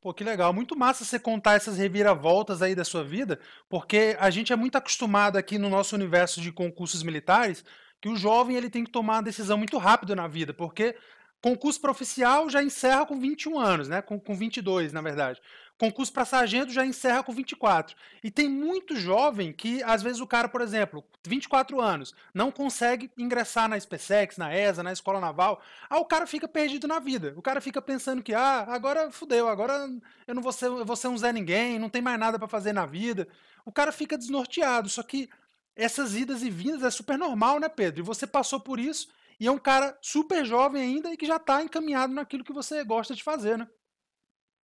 Pô, que legal. Muito massa você contar essas reviravoltas aí da sua vida, porque a gente é muito acostumado aqui no nosso universo de concursos militares que o jovem ele tem que tomar uma decisão muito rápido na vida, porque concurso para oficial já encerra com 21 anos, né? Com, com 22, na verdade. Concurso para sargento já encerra com 24. E tem muito jovem que, às vezes, o cara, por exemplo, 24 anos, não consegue ingressar na SpaceX, na ESA, na Escola Naval. Aí o cara fica perdido na vida. O cara fica pensando que, ah, agora fudeu, agora eu não vou ser, eu vou ser um Zé Ninguém, não tem mais nada para fazer na vida. O cara fica desnorteado. Só que essas idas e vindas é super normal, né, Pedro? E você passou por isso e é um cara super jovem ainda e que já está encaminhado naquilo que você gosta de fazer, né?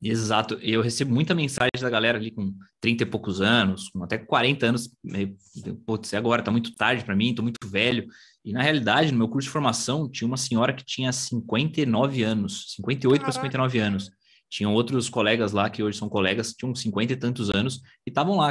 Exato. Eu recebo muita mensagem da galera ali com 30 e poucos anos, com até 40 anos. Putz, agora tá muito tarde para mim, tô muito velho. E na realidade, no meu curso de formação, tinha uma senhora que tinha 59 anos, 58 para 59 anos. Tinham outros colegas lá que hoje são colegas, tinham 50 e tantos anos e estavam lá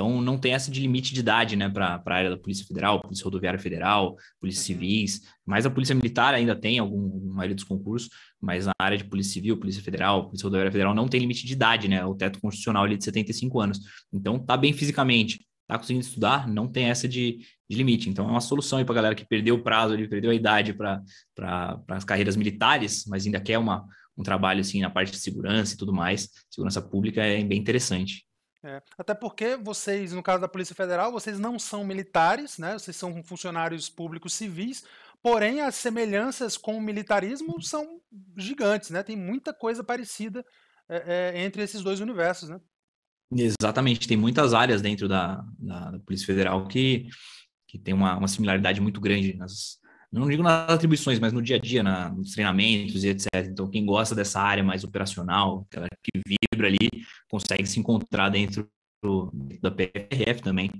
então, não tem essa de limite de idade, né, para a área da Polícia Federal, Polícia Rodoviária Federal, Polícia uhum. Civis, mas a Polícia Militar ainda tem algum, maioria dos concursos, mas na área de Polícia Civil, Polícia Federal, Polícia Rodoviária Federal não tem limite de idade, né, o teto constitucional ali de 75 anos. Então, tá bem fisicamente, tá conseguindo estudar, não tem essa de, de limite. Então, é uma solução aí para a galera que perdeu o prazo, ali, perdeu a idade para as carreiras militares, mas ainda quer uma, um trabalho assim na parte de segurança e tudo mais. Segurança pública é bem interessante. É, até porque vocês, no caso da Polícia Federal, vocês não são militares, né? Vocês são funcionários públicos civis, porém as semelhanças com o militarismo são gigantes, né? Tem muita coisa parecida é, é, entre esses dois universos, né? Exatamente, tem muitas áreas dentro da, da, da Polícia Federal que, que tem uma, uma similaridade muito grande nas, não digo nas atribuições, mas no dia a dia, na, nos treinamentos e etc. Então, quem gosta dessa área mais operacional, aquela que vibra ali, consegue se encontrar dentro do, da PFF também.